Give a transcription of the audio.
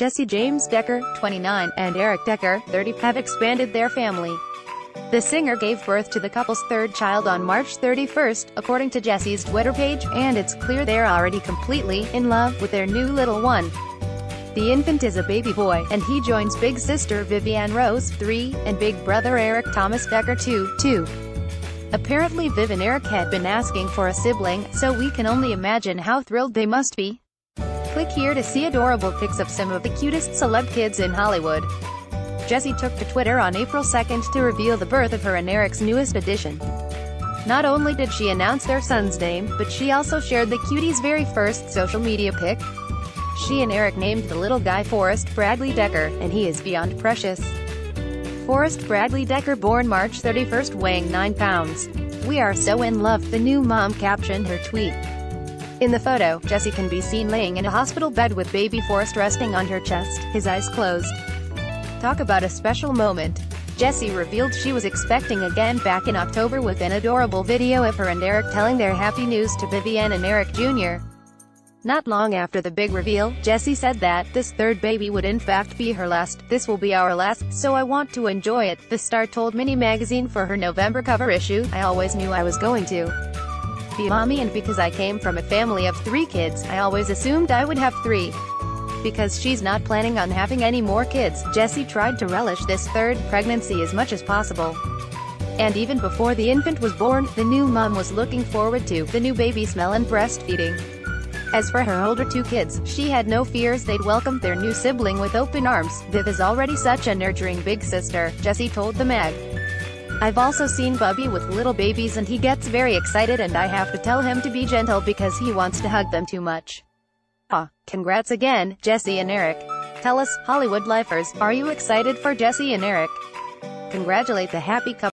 Jessie James Decker, 29, and Eric Decker, 30, have expanded their family. The singer gave birth to the couple's third child on March 31st, according to Jessie's Twitter page, and it's clear they're already completely in love with their new little one. The infant is a baby boy, and he joins big sister Vivian Rose, 3, and big brother Eric Thomas Decker 2, 2. Apparently Viv and Eric had been asking for a sibling, so we can only imagine how thrilled they must be. Click here to see adorable pics of some of the cutest celeb kids in Hollywood. Jessie took to Twitter on April 2nd to reveal the birth of her and Eric's newest addition. Not only did she announce their son's name, but she also shared the cutie's very first social media pic. She and Eric named the little guy Forrest Bradley Decker, and he is beyond precious. Forrest Bradley Decker born March 31st weighing 9 pounds. We are so in love, the new mom captioned her tweet. In the photo, Jessie can be seen laying in a hospital bed with baby Forrest resting on her chest, his eyes closed. Talk about a special moment. Jessie revealed she was expecting again back in October with an adorable video of her and Eric telling their happy news to Vivienne and Eric Jr. Not long after the big reveal, Jessie said that, this third baby would in fact be her last, this will be our last, so I want to enjoy it, the star told Mini Magazine for her November cover issue, I always knew I was going to be mommy and because I came from a family of three kids, I always assumed I would have three. Because she's not planning on having any more kids, Jessie tried to relish this third pregnancy as much as possible. And even before the infant was born, the new mom was looking forward to the new baby smell and breastfeeding. As for her older two kids, she had no fears they'd welcome their new sibling with open arms. Viv is already such a nurturing big sister, Jessie told the mag. I've also seen Bubby with little babies and he gets very excited and I have to tell him to be gentle because he wants to hug them too much. Ah, congrats again, Jessie and Eric. Tell us, Hollywood lifers, are you excited for Jessie and Eric? Congratulate the happy couple.